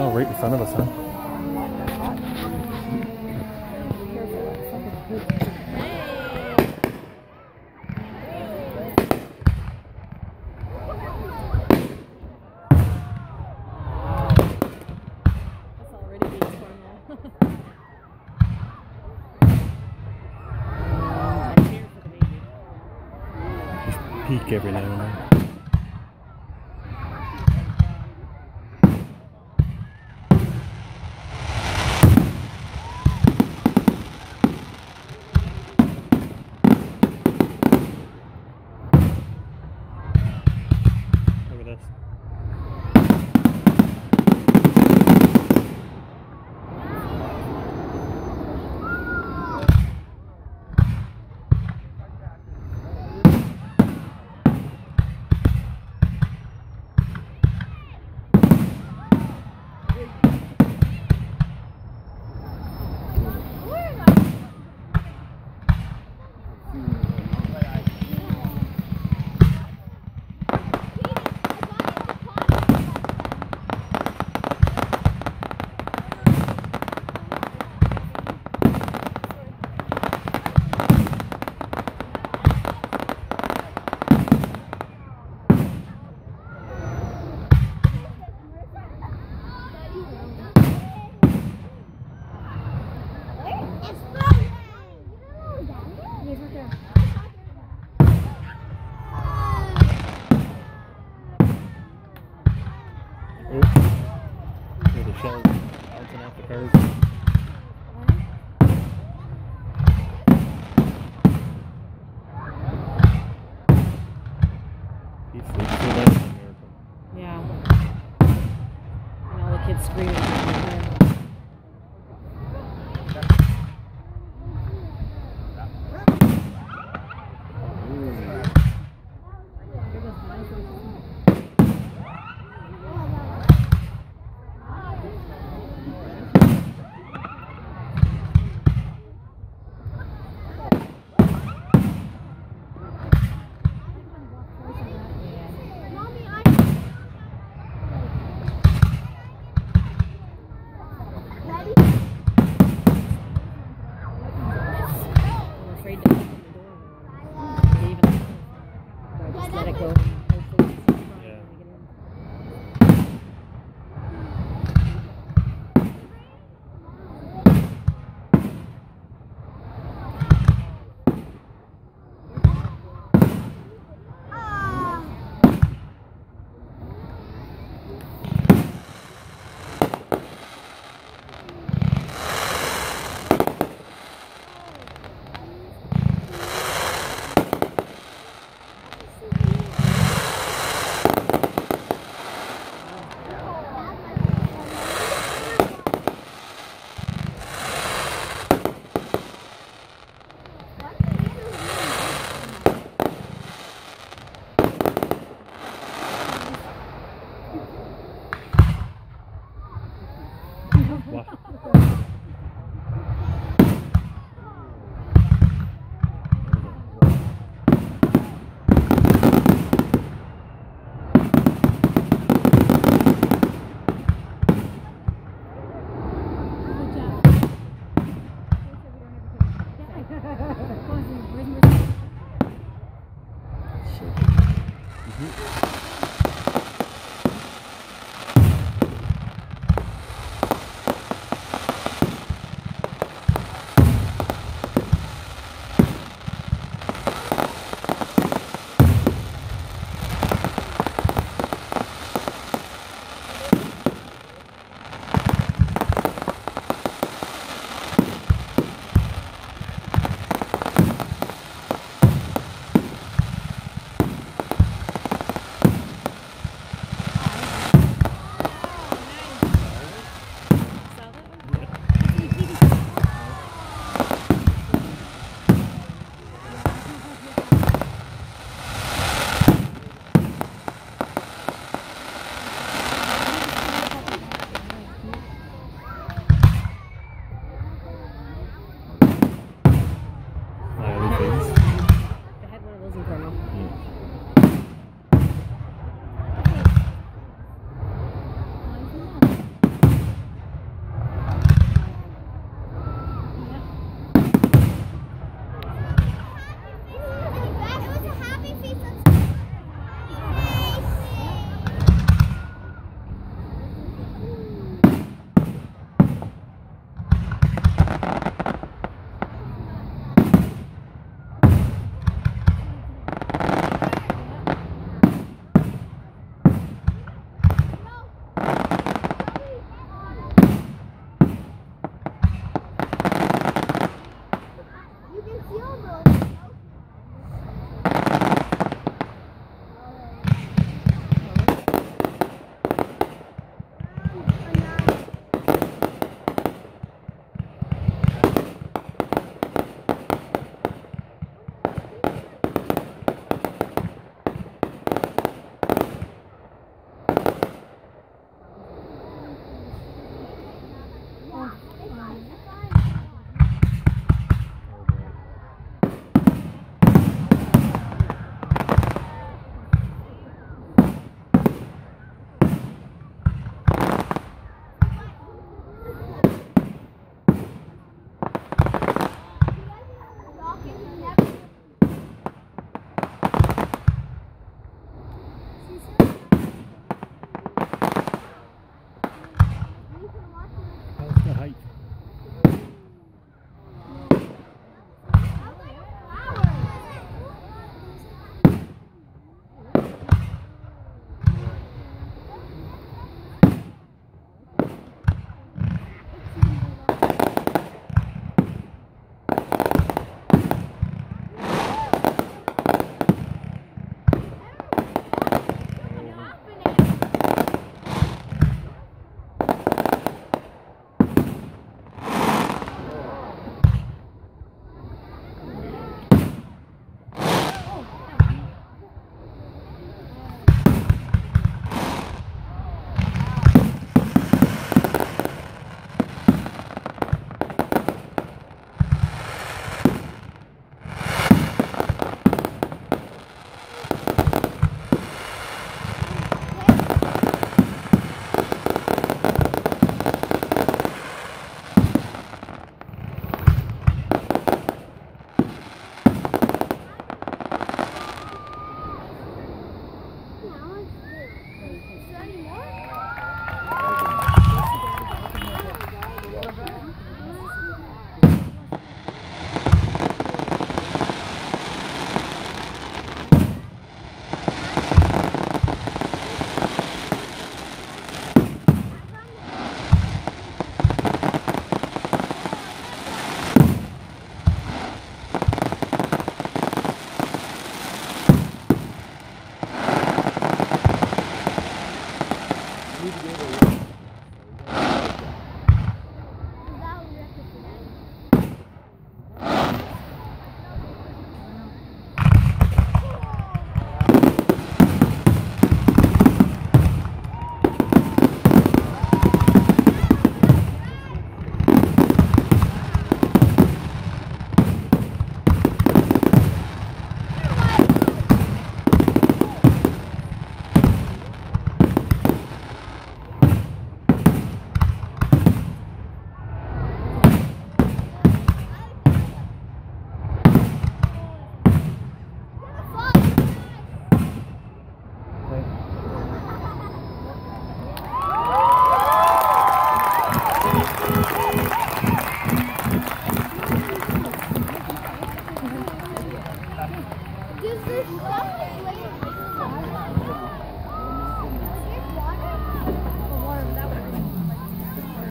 Oh, right in front of us, huh? Peek every now and then. Shells bouncing off the miracle. Yeah. And all the kids screaming.